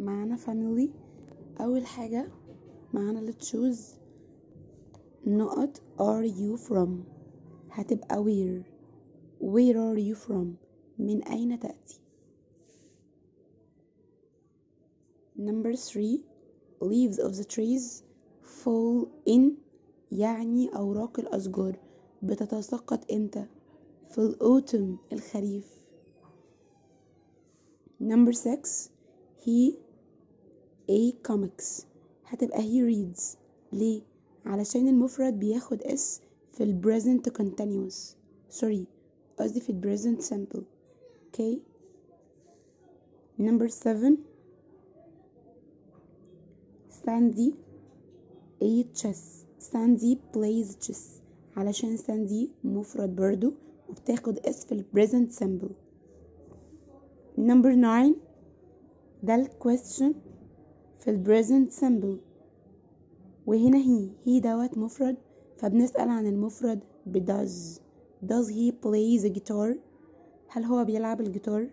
معانا family أول حاجة معانا let's choose نقط are you from هتبقى where where are you from من أين تأتي number three leaves of the trees fall in يعني أوراق الأشجار بتتساقط إمتى في الأوتم الخريف number six he a comics هتبقى he reads ليه علشان المفرد بياخد اس في ال present continuous sorry قصدي في ال present simple okay number seven ساندي a chess ساندي plays chess علشان ساندي مفرد برضو وبتاخد s في ال present simple number nine ده ال question في ال present simple وهنا هي هي دوت مفرد. فبنسأل عن المفرد ب does does he play the guitar هل هو بيلعب الجيتار